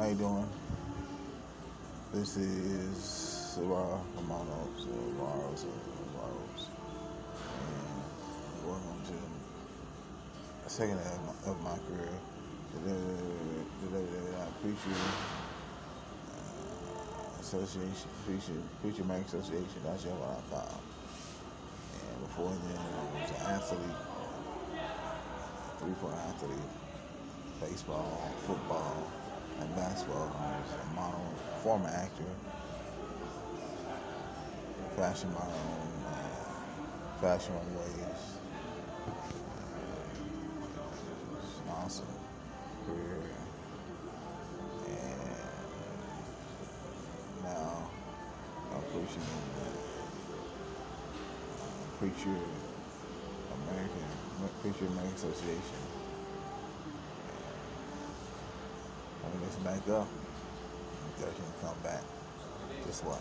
How you doing? This is Sarah Romano, Sarah Rose, and welcome to the second half of my, of my career. I appreciate uh, Association, Preacher, Preacher Mag Association. That's just what I found. And before then, I was an athlete, three-point athlete, baseball, football, and basketball. I was a model, former actor, fashion model, uh, fashion runways. It's an awesome career. And now I'm preaching in the Preacher American Preacher American Association. I'm gonna back up. 13 come back. Just watch.